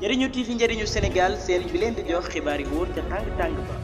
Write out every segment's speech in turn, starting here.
njëriñu TV njëriñu Sénégal seen bi leen di jox xibaar yi wóor ca tàng tàng ba.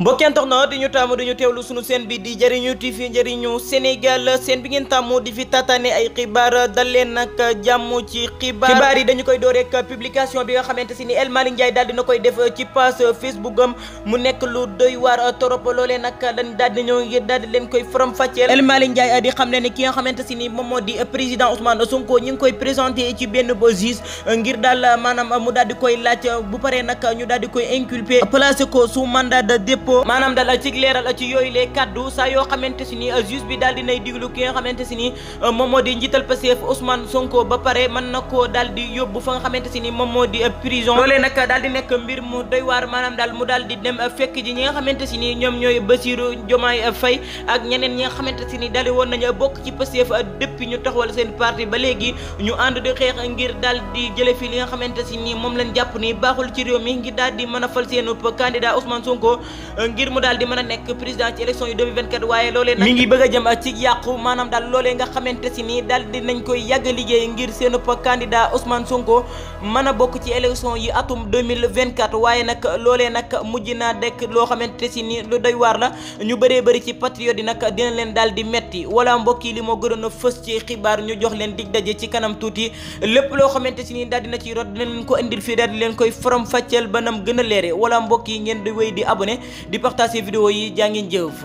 mbokkentox na di ñu tàmm di ñu teewlu sunu seen bi di jëriñu TV njëriñu Sénégal seen bi ngeen tàmm di fi tataane ay xibaar dal leen nag jàmm ci xibaar xibaar yi dañu koy door rek publication bi nga xamante si ni El Malick Ndiaye daal dina koy def ci page Facebook am mu nekk lu doy waar uh, torop loolee nag dañ daal di ñëw ngir daal di leen koy faram fàcceel El Malick Ndiaye uh, di xam ne ne ki nga xamante si ni moom moo di uh, président Ousmane Sonko ñi ngi koy présenté ci benn ba juge ngir daal maanaam mu daal di koy laaj bu paree nag ñu daal di koy inculpé placé ko sous mandat de dépôt maanaam daal ci leeral ci yooyu les kaddu saa yoo xamante si ni juge bi daal di nay diglu ki nga xamante si ni Euh, moom moo di njiital Pastef Ousmane Sonko ba pare mën na koo daal di yóbbu fa nga xamante si ni moom moo di euh, prison loolee nag daal di nekk mbir mu doy waar maanaam daal mu daal di dem euh, fekk ji ñi nga xamante si ni ñoom ñooy Bassirou Diomaye Faye ak ñeneen ñi nga xamante si ni daal di woon nañu bokk ci Pastef depuis ñu taxawal seen parti ba léegi ñu ànd di xeex ngir daal di jële fi li nga xamante si ni moom lañ jàpp ni baaxul ci réew mi ngir daal di mën a fal seen candidat Ousmane Sonko ngir mu daal di mën a nekk président ci élection yu 2024 waaye loolee nag mi ngi bëgg a jëm ci yàqu maanaam daal loolee nga xamante si nii daal di nañ koy yàgg liggéey ngir seen candidat Ousmane Sonko mën a bokk ci élection yi atum 2024 waaye nag loolee nag mujj naa dekk loo xamante si nii lu doy waar la ñu bëree bëri ci patriote yi nag dina leen daal di metti wala mbokk yi li moo gënoon a fës ci xibaar ñu jox leen dig daje ci kanam tuuti lépp loo xamante si ni daal dina ciy rot dina leen ko indil fii daal di leen koy forom fàcceel ba nam gën a leere wala mbokk yi ngeen di wéy di abonné di partager vidéo yi jaa ngeen jëf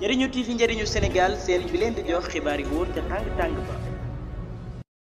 njëriñu TV njëriñu Sénégal seen bi leen di jox xibaar yi wóor te tàng tàng ba